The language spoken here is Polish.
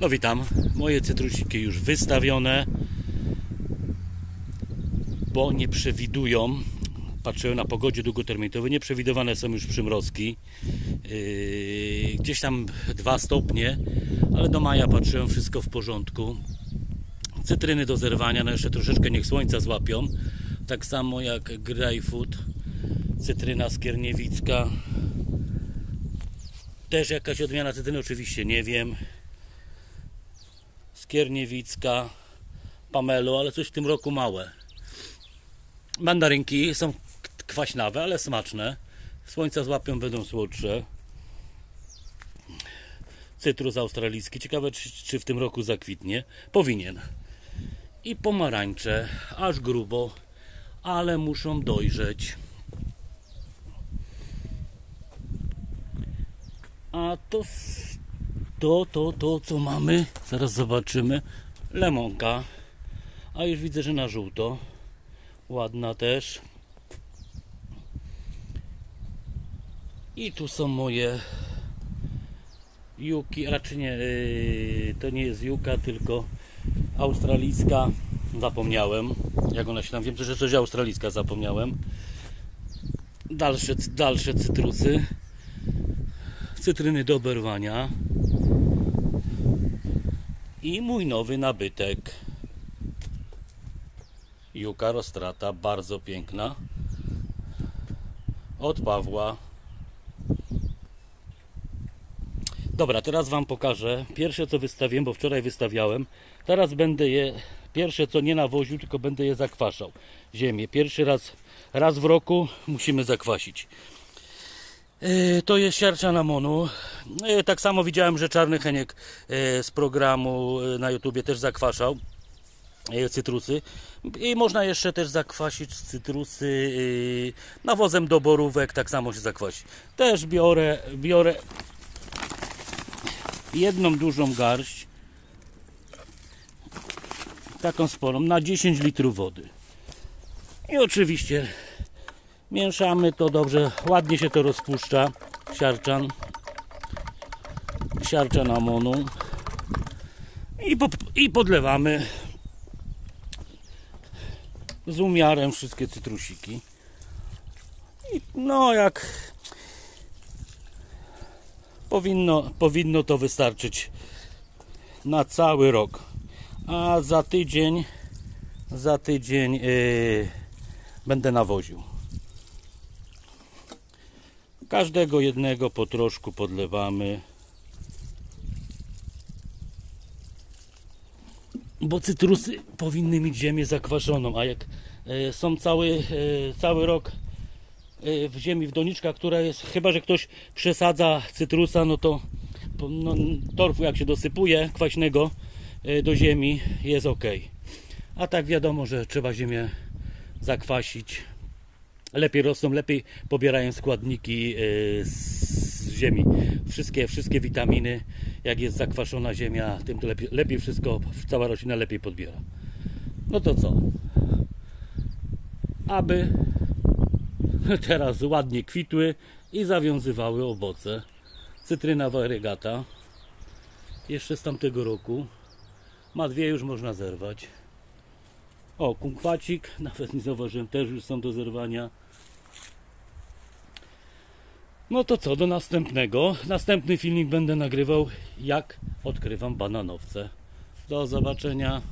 No witam, moje cytrusiki już wystawione, bo nie przewidują, patrzę na pogodzie długoterminowej, nie przewidywane są już przymrozki, yy, gdzieś tam 2 stopnie, ale do maja patrzyłem, wszystko w porządku. Cytryny do zerwania, no jeszcze troszeczkę niech słońca złapią, tak samo jak grejpfrut, cytryna skierniewicka, też jakaś odmiana cytryny, oczywiście nie wiem. Skierniewicka, Pamelo, ale coś w tym roku małe. Mandarynki są kwaśnawe, ale smaczne. Słońca złapią, będą słodsze. Cytrus australijski. Ciekawe, czy, czy w tym roku zakwitnie. Powinien. I pomarańcze, aż grubo, ale muszą dojrzeć. A to, to, to, to, co mamy, zaraz zobaczymy. Lemonka. A już widzę, że na żółto. Ładna też. I tu są moje juki, raczej nie, yy, to nie jest juka, tylko australijska. Zapomniałem, jak ona się tam, wiem, że coś australijska zapomniałem. Dalsze, dalsze cytrusy cytryny do oberwania i mój nowy nabytek. Juka Rostrata, bardzo piękna. Od Pawła. Dobra, teraz Wam pokażę pierwsze co wystawiłem, bo wczoraj wystawiałem. Teraz będę je, pierwsze co nie nawoził, tylko będę je zakwaszał. Ziemię, pierwszy raz raz w roku musimy zakwasić To jest siarcza na monu. E, Tak samo widziałem, że Czarny Heniek e, z programu e, na YouTubie też zakwaszał e, cytrusy. I można jeszcze też zakwasić cytrusy e, nawozem do borówek, tak samo się zakwasi. Też biorę, biorę jedną dużą garść, taką sporą, na 10 litrów wody. I oczywiście Mieszamy to dobrze, ładnie się to rozpuszcza. Siarczan. Siarczan amonu. I, po, I podlewamy z umiarem wszystkie cytrusiki. I no jak powinno, powinno to wystarczyć na cały rok. A za tydzień za tydzień yy, będę nawoził. Każdego jednego po troszku podlewamy. Bo cytrusy powinny mieć ziemię zakwaszoną, a jak e, są cały, e, cały rok e, w ziemi w doniczkach, która jest, chyba że ktoś przesadza cytrusa, no to no, torfu jak się dosypuje kwaśnego do ziemi jest ok. A tak wiadomo, że trzeba ziemię zakwasić lepiej rosną, lepiej pobierają składniki e, z ziemi. Wszystkie, wszystkie witaminy, jak jest zakwaszona ziemia, tym to lepiej, lepiej wszystko, cała roślina lepiej podbiera. No to co? Aby teraz ładnie kwitły i zawiązywały owoce. Cytryna variegata, jeszcze z tamtego roku. Ma dwie, już można zerwać. O, kumkwacik, nawet nie zauważyłem, też już są do zerwania. No to co, do następnego. Następny filmik będę nagrywał, jak odkrywam bananowce. Do zobaczenia.